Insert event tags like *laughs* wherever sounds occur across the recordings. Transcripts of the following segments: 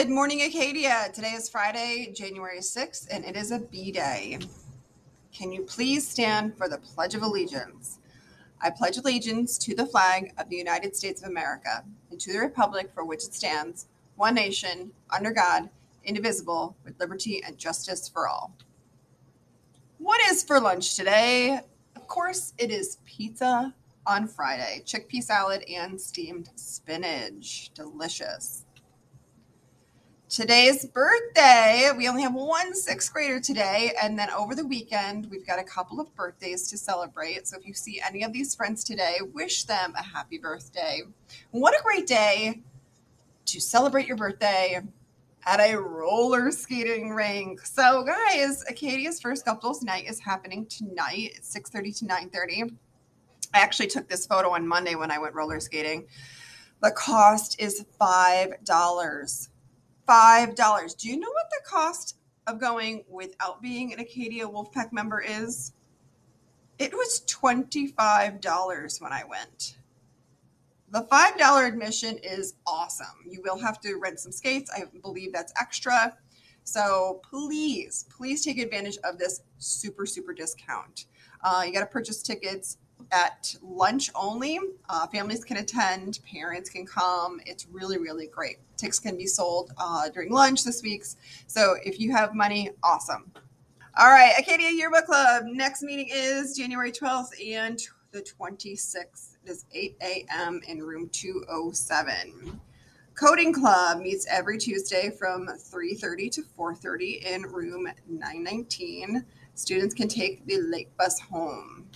Good morning, Acadia. Today is Friday, January 6th, and it is a B Day. Can you please stand for the Pledge of Allegiance? I pledge allegiance to the flag of the United States of America and to the Republic for which it stands, one nation, under God, indivisible, with liberty and justice for all. What is for lunch today? Of course, it is pizza on Friday, chickpea salad, and steamed spinach. Delicious. Today's birthday. We only have one sixth grader today. And then over the weekend, we've got a couple of birthdays to celebrate. So if you see any of these friends today, wish them a happy birthday. What a great day to celebrate your birthday at a roller skating rink. So guys, Acadia's first couples night is happening tonight at 6:30 to 9:30. I actually took this photo on Monday when I went roller skating. The cost is $5 five dollars. Do you know what the cost of going without being an Acadia Wolfpack member is? It was twenty-five dollars when I went. The five dollar admission is awesome. You will have to rent some skates. I believe that's extra. So please, please take advantage of this super, super discount. Uh, you got to purchase tickets at lunch only. Uh, families can attend, parents can come. It's really, really great. Tickets can be sold uh, during lunch this week's. So if you have money, awesome. All right, Acadia Yearbook Club. Next meeting is January 12th and the 26th. It is 8 a.m. in room 207. Coding Club meets every Tuesday from 3:30 to 4:30 in room 919. Students can take the late bus home.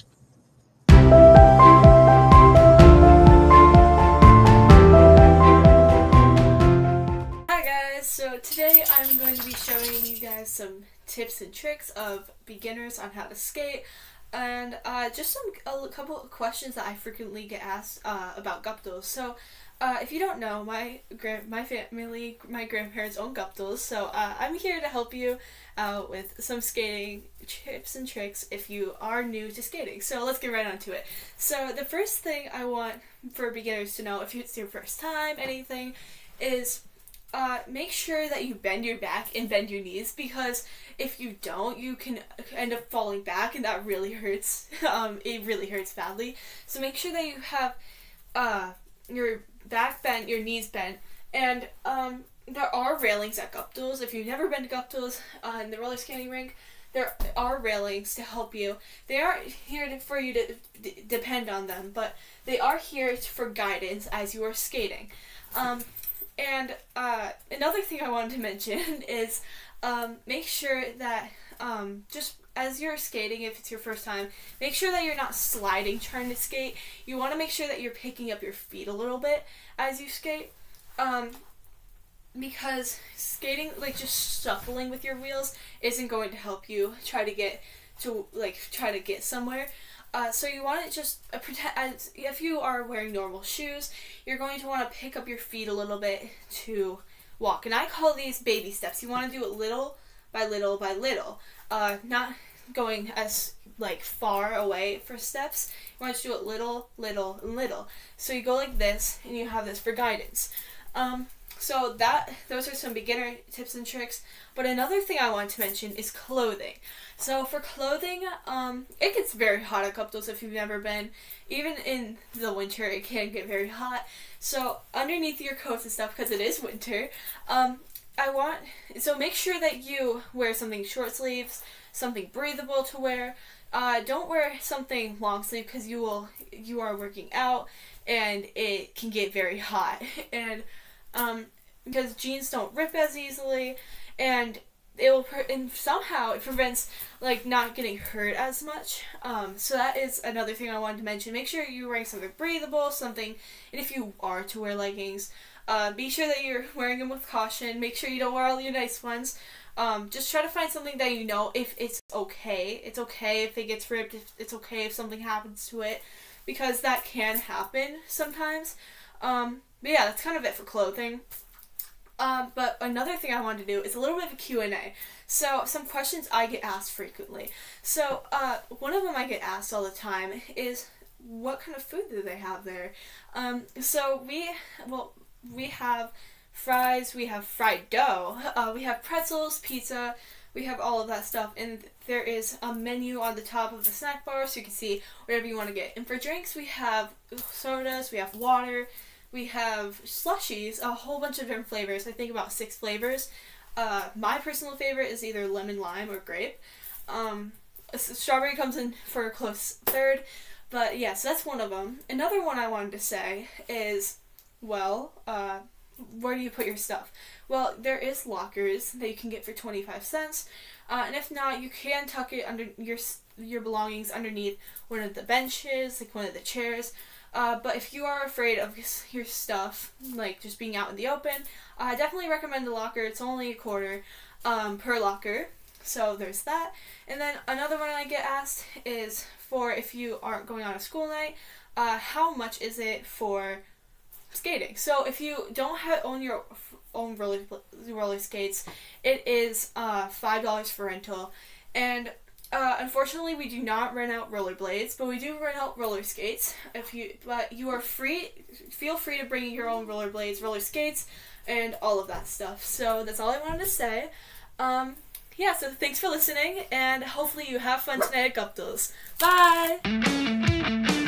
Hi guys, so today I'm going to be showing you guys some tips and tricks of beginners on how to skate and uh, just some a couple of questions that I frequently get asked uh, about Guptill's. So uh, if you don't know, my grand my family, my grandparents own Guptill's, so uh, I'm here to help you out with some skating tips and tricks if you are new to skating. So let's get right onto it. So the first thing I want for beginners to know, if it's your first time, anything, is uh, make sure that you bend your back and bend your knees because if you don't, you can end up falling back and that really hurts. *laughs* um, it really hurts badly. So make sure that you have uh, your back bent, your knees bent, and um, there are railings at Guptill's. If you've never been to Guptill's uh, in the roller skating rink, there are railings to help you. They aren't here to, for you to depend on them, but they are here for guidance as you are skating. Um, and uh, another thing I wanted to mention *laughs* is um, make sure that um, just as you're skating, if it's your first time, make sure that you're not sliding trying to skate. You want to make sure that you're picking up your feet a little bit as you skate. Um, because skating, like just shuffling with your wheels, isn't going to help you try to get to, like, try to get somewhere. Uh, so you want to just uh, pretend as if you are wearing normal shoes, you're going to want to pick up your feet a little bit to walk, and I call these baby steps. You want to do it little by little by little, uh, not going as like far away for steps. You want to do it little, little, little. So you go like this, and you have this for guidance. Um, so that those are some beginner tips and tricks. But another thing I want to mention is clothing. So for clothing, um, it gets very hot at Guptill's if you've never been. Even in the winter, it can get very hot. So underneath your coats and stuff, because it is winter, um, I want so make sure that you wear something short sleeves, something breathable to wear. Uh, don't wear something long sleeve because you will you are working out and it can get very hot *laughs* and um, because jeans don't rip as easily and it will pre- and somehow it prevents like not getting hurt as much. Um, so that is another thing i wanted to mention. Make sure you're wearing something breathable something and if you are to wear leggings uh, be sure that you're *laughs* wearing them with caution. Make sure you don't wear all your nice ones. Um, just try to find something that you know if it's okay. It's okay if it gets ripped if it's okay if something happens to it because that can happen sometimes um, but yeah that's kind of it for clothing um, but another thing I wanted to do is a little bit of a Q&A. So, some questions I get asked frequently. So, uh, one of them I get asked all the time is, what kind of food do they have there? Um, so, we, well, we have fries, we have fried dough, uh, we have pretzels, pizza, we have all of that stuff, and there is a menu on the top of the snack bar so you can see whatever you want to get. And for drinks, we have sodas, we have water, we have slushies, a whole bunch of different flavors. I think about six flavors. Uh, my personal favorite is either lemon lime or grape. Um, strawberry comes in for a close third, but yes, yeah, so that's one of them. Another one I wanted to say is, well, uh, where do you put your stuff? Well, there is lockers that you can get for 25 cents. Uh, and if not, you can tuck it under your your belongings underneath one of the benches, like one of the chairs. Uh, but if you are afraid of your stuff, like just being out in the open, I definitely recommend a locker. It's only a quarter um, per locker. So there's that. And then another one I get asked is for if you aren't going on a school night, uh, how much is it for skating? So if you don't have own your own roller roller skates, it is uh, five dollars for rental, and uh, unfortunately, we do not rent out rollerblades, but we do rent out roller skates. If you, but you are free. Feel free to bring your own rollerblades, roller skates, and all of that stuff. So that's all I wanted to say. Um, yeah. So thanks for listening, and hopefully you have fun tonight at Guptill's. Bye.